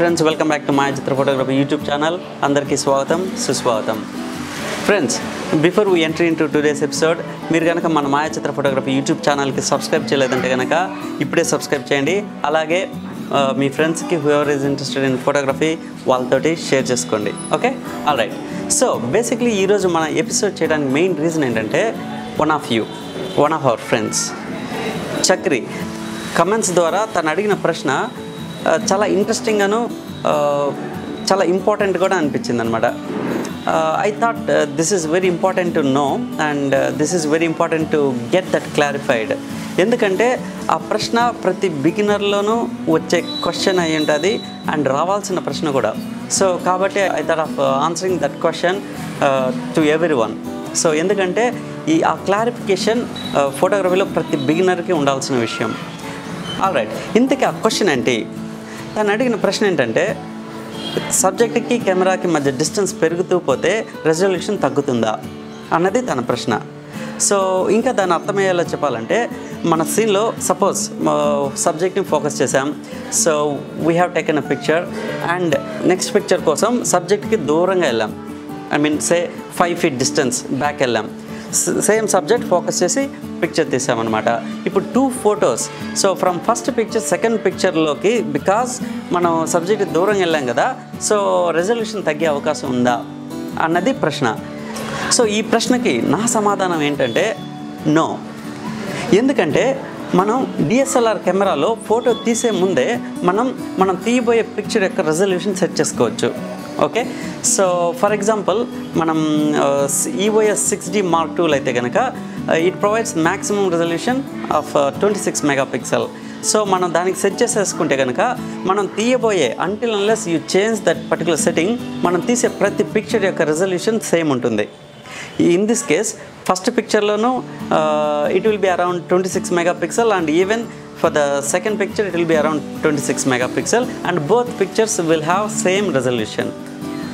Friends welcome back to Maya Chitra photography YouTube channel అందరికీ స్వాగతం సుస్వాగతం. Friends before we entry into today's episode మీరు కనుక మన మాయ చిత్ర ఫోటోగ్రఫీ యూట్యూబ్ ఛానల్కి సబ్స్క్రైబ్ చేయలేదంటే కనుక ఇప్పుడే సబ్స్క్రైబ్ చేయండి. అలాగే uh, మీ ఫ్రెండ్స్కి whoever is interested in photography వాళ్ళతోటి షేర్ చేసుకోండి. Okay all right so basically ఈరోజు మన ఎపిసోడ్ చేయడానికి మెయిన్ రీజన్ ఏంటంటే one of you one of our friends Chakri comments ద్వారా తను అడిగిన ప్రశ్న చాలా ఇంట్రెస్టింగ్గాను చాలా ఇంపార్టెంట్ కూడా అనిపించింది అనమాట I thought this is very important to know and this is very important to get that clarified ఎందుకంటే ఆ ప్రశ్న ప్రతి బిగినర్లోనూ వచ్చే క్వశ్చన్ అయి ఉంటుంది అండ్ రావాల్సిన ప్రశ్న కూడా. సో కాబట్టి I thought of answering that question to everyone so ఎందుకంటే ఈ ఆ క్లారిఫికేషన్ ఫోటోగ్రఫీలో uh, ప్రతి బిగినర్కి ఉండాల్సిన విషయం. ఆల్ రైట్ ఇంతకీ ఆ క్వశ్చన్ ఏంటి? తను అడిగిన ప్రశ్న ఏంటంటే సబ్జెక్ట్కి కెమెరాకి మధ్య డిస్టెన్స్ పెరుగుతూ పోతే రెజల్యూషన్ తగ్గుతుందా అన్నది తన ప్రశ్న. సో ఇంకా దాన్ని అర్థమయ్యేలా చెప్పాలంటే మన సీన్లో సపోజ్ సబ్జెక్ట్ని ఫోకస్ చేసాం so we have taken a picture and next picture కోసం సబ్జెక్ట్కి దూరంగా వెళ్ళాం. I mean say five feet distance back వెళ్ళాం. సేమ్ సబ్జెక్ట్ ఫోకస్ చేసి పిక్చర్ తీసామన్నమాట. ఇప్పుడు two photos so from first picture second పిక్చర్లోకి because మనం సబ్జెక్ట్ దూరం వెళ్ళాం కదా సో రెజల్యూషన్ తగ్గే అవకాశం ఉందా? అన్నది ప్రశ్న. సో ఈ ప్రశ్నకి నా సమాధానం ఏంటంటే నో ఎందుకంటే మనం డిఎస్ఎల్ఆర్ కెమెరాలో ఫోటో తీసే ముందే మనం మనం తీయబోయే పిక్చర్ యొక్క రెజల్యూషన్ సెట్ చేసుకోవచ్చు. ఓకే సో ఫర్ ఎగ్జాంపుల్ మనం ఈఓఎస్ సిక్స్ డి మార్క్ టూలు అయితే కనుక it provides maximum resolution of twenty six megapixel so మనం దానికి సెట్ చేసేసుకుంటే కనుక మనం తీయబోయే until unless you change that particular setting మనం తీసే ప్రతి పిక్చర్ యొక్క రెజల్యూషన్ సేమ్ ఉంటుంది. In this case first పిక్చర్లోనూ it will be around twenty six megapixel and even for the second picture it will be around twenty six megapixel and both pictures will have same resolution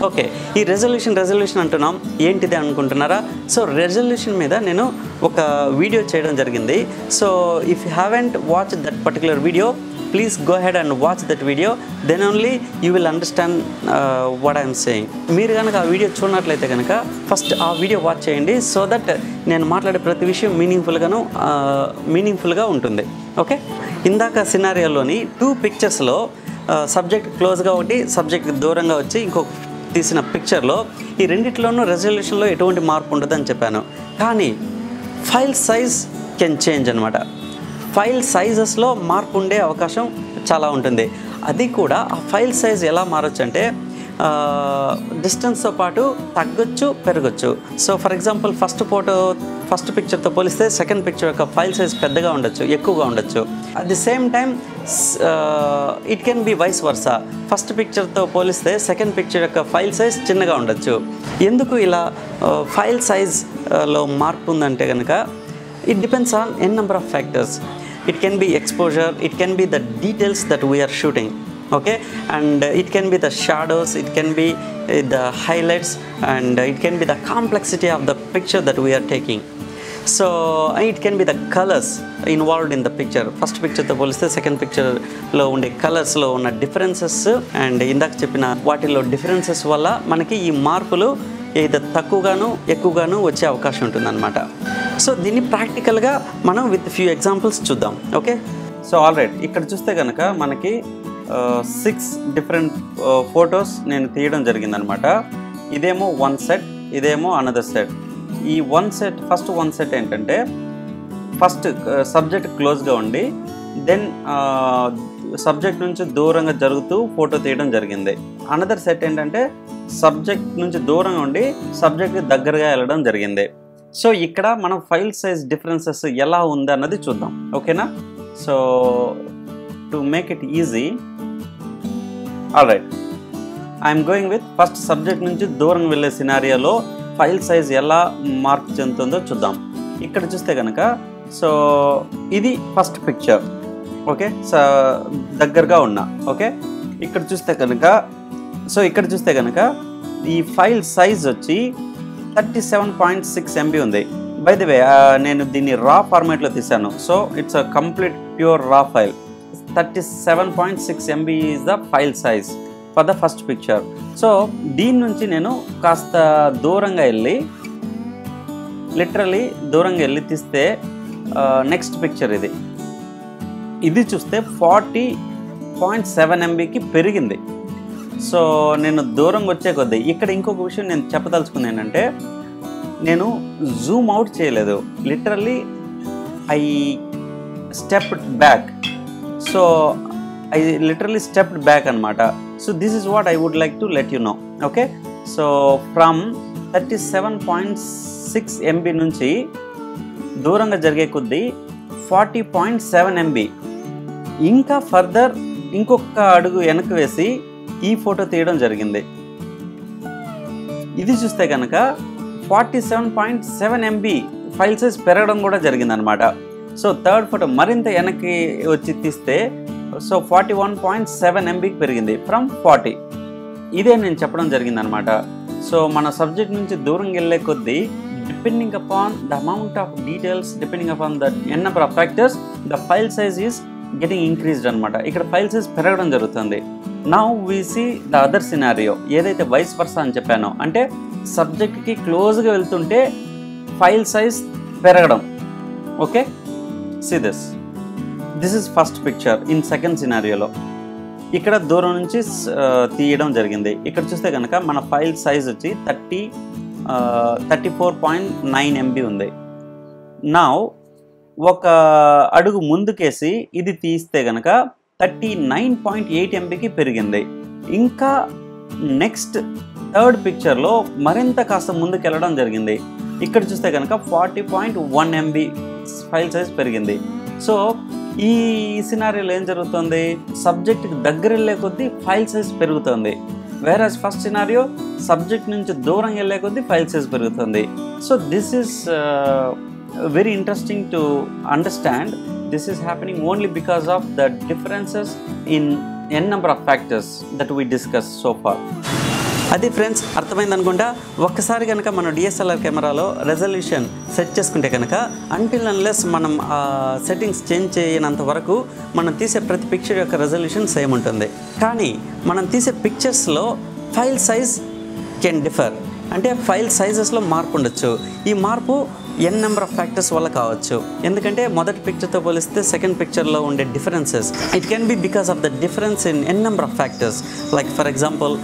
okay ఈ resolution resolution అంటున్నాం. ఏంటిది అనుకుంటున్నారా? So resolution మీద నేను ఒక video చేయడం జరిగింది. So if you haven't watch that particular video please go ahead and watch that video then only you will understand what I'm saying మీరు కనుక ఆ వీడియో చూడనట్లయితే కనుక ఫస్ట్ ఆ వీడియో వాచ్ చేయండి. సో దట్ నేను మాట్లాడే ప్రతి విషయం మీనింగ్ఫుల్గాను మీనింగ్ఫుల్గా uh, ఉంటుంది. ఓకే? ఇందాక సినారియోలోని టూ పిక్చర్స్లో సబ్జెక్ట్ క్లోజ్గా ఒకటి సబ్జెక్ట్ దూరంగా వచ్చి ఇంకొక తీసిన పిక్చర్లో ఈ రెండిట్లోనూ రెజల్యూషన్లో ఎటువంటి మార్పు ఉండదని చెప్పాను. కానీ ఫైల్ సైజ్ కెన్ చేంజ్ అనమాట ఫైల్ సైజెస్లో మార్పు ఉండే అవకాశం చాలా ఉంటుంది. అది కూడా ఆ ఫైల్ సైజ్ ఎలా మారచ్చు అంటే డిస్టెన్స్తో పాటు తగ్గొచ్చు పెరగచ్చు. So for example first photo first పిక్చర్తో పోలిస్తే సెకండ్ పిక్చర్ యొక్క ఫైల్ సైజ్ పెద్దగా ఉండొచ్చు ఎక్కువగా ఉండొచ్చు. At the same time it can be vice versa first పిక్చర్తో పోలిస్తే సెకండ్ పిక్చర్ యొక్క ఫైల్ సైజ్ చిన్నగా ఉండొచ్చు. ఎందుకు ఇలా ఫైల్ సైజ్లో మార్పు ఉందంటే కనుక it depends on N number of factors it can be exposure it can be the details that we're shooting okay? And ఇట్ it can be the shadows it can be highlights the highlights and be it can be the complexity of the picture that we are taking. So it can be the colours involved in the picture first పిక్చర్తో పోలిస్తే second పిక్చర్లో ఉండే కలర్స్లో ఉన్న differences and ఇందాక చెప్పిన వాటిలో differences వల్ల మనకి ఈ మార్పులు ఏదో తక్కువగాను ఎక్కువగాను వచ్చే అవకాశం ఉంటుందన్నమాట. సో దీన్ని ప్రాక్టికల్గా మనం విత్ ఫ్యూ ఎగ్జాంపుల్స్ చూద్దాం. ఓకే సో ఆల్ రైట్ ఇక్కడ చూస్తే కనుక మనకి సిక్స్ డిఫరెంట్ ఫొటోస్ నేను తీయడం జరిగిందనమాట. ఇదేమో వన్ సెట్ ఇదేమో అనదర్ సెట్ ఈ one set first one set ఏంటంటే ఫస్ట్ సబ్జెక్ట్ క్లోజ్గా ఉండి దెన్ సబ్జెక్ట్ నుంచి దూరంగా జరుగుతూ ఫోటో తీయడం జరిగింది. అనదర్ సెట్ ఏంటంటే సబ్జెక్ట్ నుంచి దూరంగా ఉండి సబ్జెక్ట్ దగ్గరగా వెళ్ళడం జరిగింది. సో ఇక్కడ మనం ఫైల్ సైజ్ డిఫరెన్సెస్ ఎలా ఉంది అన్నది చూద్దాం. ఓకేనా so to make it easy all right I'm going with first subject నుంచి దూరం వెళ్ళే సినారియాలో ఫైల్ సైజ్ ఎలా మార్క్ చెందుతుందో చూద్దాం. ఇక్కడ చూస్తే కనుక సో ఇది ఫస్ట్ పిక్చర్ ఓకే సో దగ్గరగా ఉన్నా. ఓకే ఇక్కడ చూస్తే కనుక సో ఇక్కడ చూస్తే కనుక ఈ ఫైల్ సైజ్ వచ్చి thirty seven point six MB ఉంది. బై ది వే నేను దీన్ని రా ఫార్మేట్లో తీసాను so it's a complete pure raw file thirty seven point six MB is the file size for the first picture so దీని నుంచి నేను కాస్త దూరంగా వెళ్ళి లిటరలీ దూరంగా వెళ్ళి తీస్తే నెక్స్ట్ పిక్చర్ ఇది. ఇది చూస్తే ఫార్టీ పాయింట్ సెవెన్ ఎంబీకి పెరిగింది. సో నేను దూరంగా వచ్చే కొద్దీ ఇక్కడ ఇంకొక విషయం నేను చెప్పదలుచుకుంది ఏంటంటే నేను జూమ్ అవుట్ చేయలేదు. Literally I step back so I literally stepped back అనమాట so this is what I would like to let you know okay so from thirty seven point six MB నుంచి దూరంగా జరిగే కొద్దీ ఫార్టీ పాయింట్ సెవెన్ ఎంబీ ఇంకా further ఇంకొక అడుగు వెనక్కి వేసి ఈ ఫోటో తీయడం జరిగింది. ఇది చూస్తే కనుక forty seven point seven MB file size పెరగడం కూడా జరిగిందనమాట సో థర్డ్ ఫోటో మరింత వెనక్కి వచ్చి తీస్తే so forty one point seven ఎంబీకి పెరిగింది. ఫ్రమ్ ఫార్టీ ఇదే నేను చెప్పడం జరిగిందనమాట సో మన సబ్జెక్ట్ నుంచి దూరం వెళ్ళే కొద్దీ depending upon the amount of details depending upon the N number of factors the file size is getting increased అనమాట ఇక్కడ ఫైల్ సైజ్ పెరగడం జరుగుతుంది. Now we see the other scenario ఏదైతే వైస్ పర్సన్ అని చెప్పానో అంటే సబ్జెక్ట్కి క్లోజ్గా వెళ్తుంటే ఫైల్ సైజ్ పెరగడం. Okay see this this is first picture in second సినారియోలో ఇక్కడ దూరం నుంచి తీయడం జరిగింది. ఇక్కడ చూస్తే కనుక మన ఫైల్ సైజ్ వచ్చి thirty thirty four point nine MB ఉంది. నా ఒక అడుగు ముందుకేసి ఇది తీస్తే కనుక థర్టీ నైన్ పాయింట్ ఎయిట్ ఎంబీకి పెరిగింది. ఇంకా నెక్స్ట్ థర్డ్ పిక్చర్లో మరింత కాస్త ముందుకు వెళ్ళడం జరిగింది. ఇక్కడ చూస్తే కనుక forty point one MB file size పెరిగింది. సో ఈ సినారీలో ఏం జరుగుతుంది? సబ్జెక్ట్కి దగ్గర వెళ్ళే కొద్దీ ఫైల్ సైజ్ పెరుగుతుంది. వేరే ఫస్ట్ సినారియో సబ్జెక్ట్ నుంచి దూరం వెళ్ళే కొద్దీ ఫైల్ సైజ్ పెరుగుతుంది. So this is very interesting to understand this is happening only because of the differences in n number of factors that we discuss so far అది friends అర్థమైంది అనుకుంటా? ఒక్కసారి కనుక మనం డిఎస్ఎల్ఆర్ కెమెరాలో రెజల్యూషన్ సెట్ చేసుకుంటే కనుక అంటిల్ అన్లెస్ మనం ఆ సెట్టింగ్స్ చేంజ్ చేయనంత వరకు మనం తీసే ప్రతి పిక్చర్ యొక్క రెజల్యూషన్ సేమ్ ఉంటుంది. కానీ మనం తీసే పిక్చర్స్లో ఫైల్ సైజ్ కెన్ డిఫర్ అంటే ఫైల్ సైజెస్లో మార్పు ఉండొచ్చు. ఈ మార్పు ఎన్ నెంబర్ ఆఫ్ ఫ్యాక్టర్స్ వల్ల కావచ్చు. ఎందుకంటే మొదటి పిక్చర్తో పోలిస్తే సెకండ్ పిక్చర్లో ఉండే differences it can be because of the difference in n number of factors like for example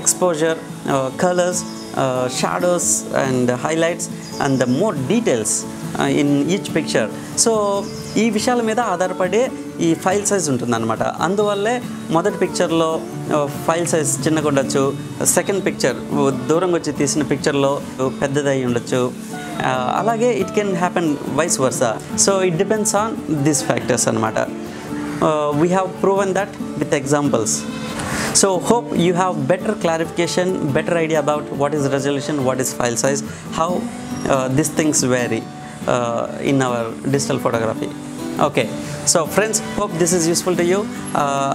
exposure colours shadows and highlights and the more details in each picture so ఈ విషయాల మీద ఆధారపడే ఈ ఫైల్ సైజ్ ఉంటుందన్నమాట. అందువల్లే మొదటి పిక్చర్లో file size చిన్నగా ఉండొచ్చు. సెకండ్ పిక్చర్ దూరంగా వచ్చి తీసిన పిక్చర్లో పెద్దదై ఉండొచ్చు. అలాగే it can happen vice versa so it depends on this factors అనమాట we have proven that with examples so hope you have better clarification better idea about what is resolution what is file size how this things vary in our digital photography okay so friends hope this is useful to you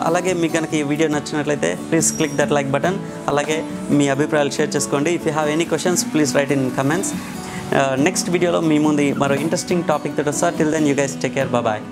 అలాగే మీకు కనుక ఈ video నచ్చినట్లయితే please click that like button అలాగే మీ అభిప్రాయాలు share చేసుకోండి. If you have any questions please write in comments next వీడియోలో మీ ముందు మరో ఇంట్రెస్టింగ్ టాపిక్ తోటి వస్తా. Till then you guys take care bye